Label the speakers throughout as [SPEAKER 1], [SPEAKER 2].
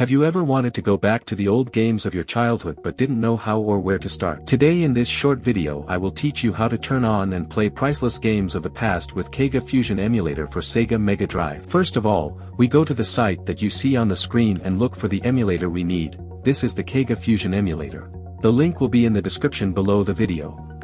[SPEAKER 1] Have you ever wanted to go back to the old games of your childhood but didn't know how or where to start? Today in this short video I will teach you how to turn on and play priceless games of the past with Kega Fusion emulator for Sega Mega Drive. First of all, we go to the site that you see on the screen and look for the emulator we need, this is the Kega Fusion emulator. The link will be in the description below the video.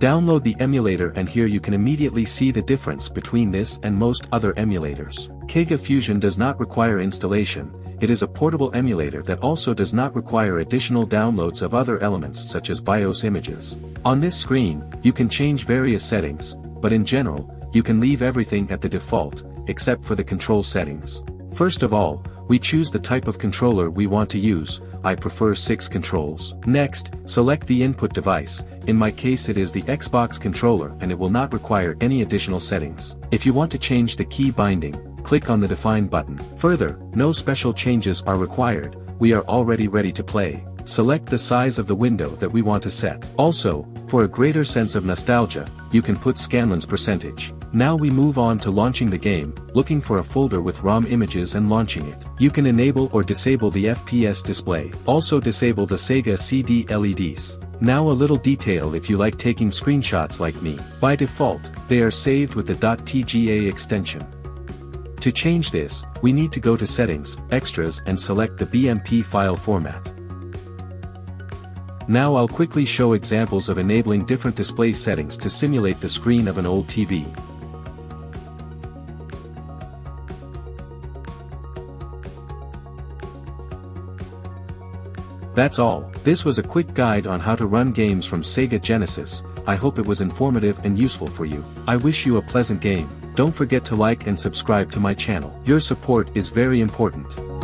[SPEAKER 1] Download the emulator and here you can immediately see the difference between this and most other emulators. Kega Fusion does not require installation, it is a portable emulator that also does not require additional downloads of other elements such as BIOS images. On this screen, you can change various settings, but in general, you can leave everything at the default, except for the control settings. First of all, we choose the type of controller we want to use, I prefer 6 controls. Next, select the input device, in my case it is the Xbox controller and it will not require any additional settings. If you want to change the key binding, click on the Define button. Further, no special changes are required, we are already ready to play. Select the size of the window that we want to set. Also, for a greater sense of nostalgia, you can put scanlines percentage. Now we move on to launching the game, looking for a folder with ROM images and launching it. You can enable or disable the FPS display. Also disable the Sega CD LEDs. Now a little detail if you like taking screenshots like me. By default, they are saved with the .tga extension. To change this, we need to go to Settings, Extras and select the BMP file format. Now I'll quickly show examples of enabling different display settings to simulate the screen of an old TV. That's all, this was a quick guide on how to run games from Sega Genesis, I hope it was informative and useful for you. I wish you a pleasant game. Don't forget to like and subscribe to my channel. Your support is very important.